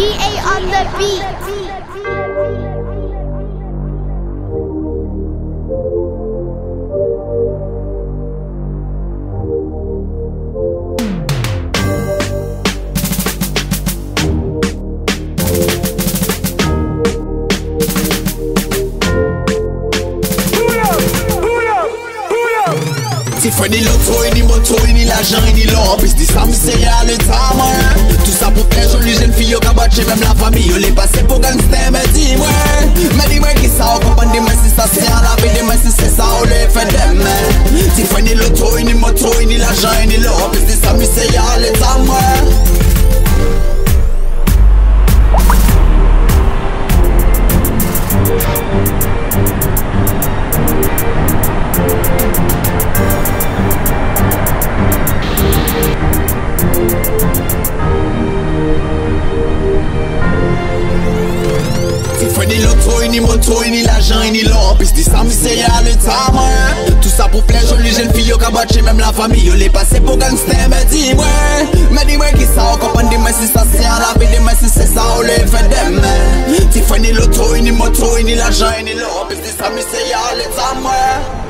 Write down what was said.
on the beat. Fè ni loto, ni moto, ni l'ajan, ni l'or Pis di sa mi se ya le taman le pase pou gangster Mè di mwen, mè di mwen ki sa ou kompan di mwen si sa se an la vi di mwen si se sa ou le fè ni ni moto, ni l'ajan, ni l'or Pis di sa mi se ya le taman ni loto, ni moto, ni l'ajan, ni l'or. Pis di sa miseria le taman Tout sa pou flej, joli jen fi yo kabache Mem la fami yo le pase pou gangster Me di mwen, me di mwen ki sa o Kopan di mwen si sa se a la vi Di mwen si se sa o le fe demen Ti fwe ni loto, ni moto, ni l'ajan, ni l'or. Pis di sa miseria le taman